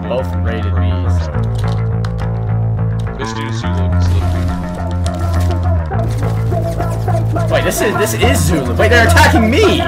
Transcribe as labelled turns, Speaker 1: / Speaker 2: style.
Speaker 1: both rated B, This
Speaker 2: Let's do Zulu.
Speaker 1: Wait, this is this is Zulu. Wait, they're attacking me!